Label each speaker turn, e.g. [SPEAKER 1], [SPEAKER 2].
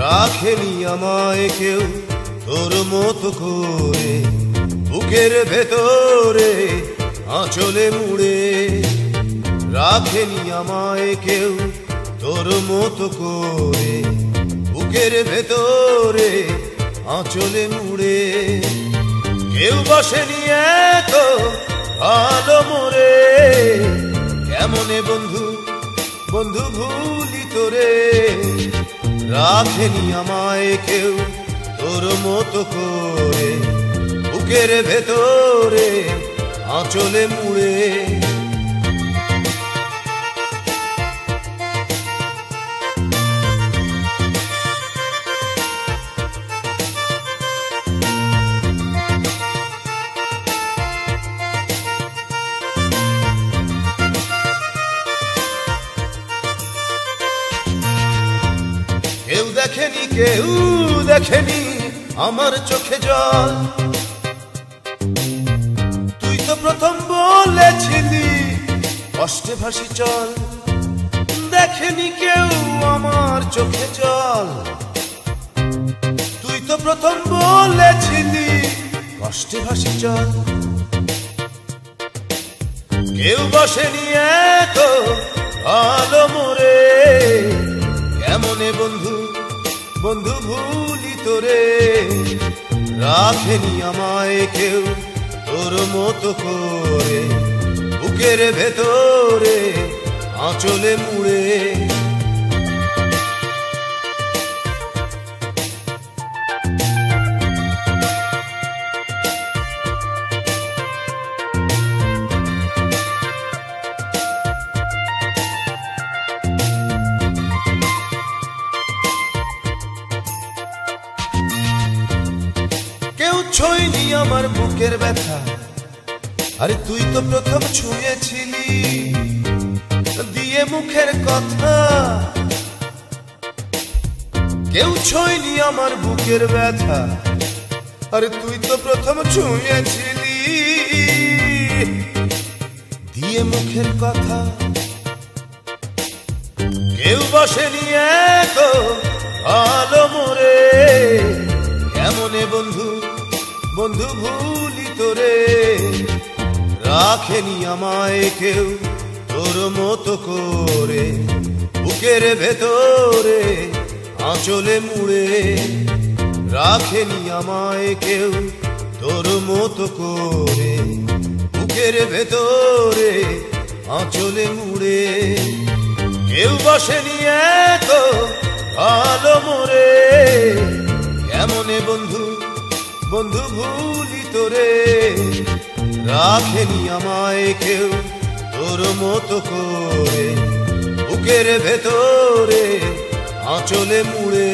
[SPEAKER 1] রাখেনি আমায় কেউ তোর মতো করে। বুকের ভেতরে, আঁচলে মুড়ে রাখেনি আমায় কেউ তোর মতো করে। বুকের ভেতরে আঁচলে মুড়ে, কেউ বসেনি এত ভালো মোরে কেমনে বন্ধু বন্ধু ভুলি তোরে? রাখেনি আমায় কেউ তোর মতো করে। বুকের ভেতরে আঁচলে মুড়ে। কেউ দেখেনি কেউ দেখেনি আমার চোখে জল। তো প্রথম বলেছিলি, কষ্টে ভাসি চল। দেখেনি কেউ আমার চোখে চল তুই তো প্রথম বলেছিলি, কষ্টে ভাসি চল। কেউ বসেনি এত ভালো মোরে কেমনে বন্ধু বন্ধু ভুলি তোরে? রাখেনি আমায় কেউ। তোর মতো করে বুকের ভেতরে আঁচলে মুড়ে কেউ ছইনি আমার বুকের ব্যথা। আরে তুই তো প্রথম ছুঁয়েছিলি। দিয়ে মুখের কথা। কেউ ছইনি আমার বুকের ব্যথা। আরে তুই তো প্রথম ছুঁয়েছিলি। দিয়ে মুখের কথা। কেউ বসেনি এত ভালো মোরে কেমনে বন্ধু? বন্ধু, ভুলি তোরে রাখেনি আমায় কেউ তোর মতো করে। বুকের ভেতরে আঁচলে মুড়ে। রাখেনি আমায় কেউ তোর মতো করে। বুকের ভেতরে আঁচলে মুড়ে। কেউ বসেনি এত ভালো মোরে কেমনে বন্ধু বন্ধু ভুলি তোরে রাখেনি আমায় কেউ তোর মতো করে। বুকের ভেতরে আঁচলে মুড়ে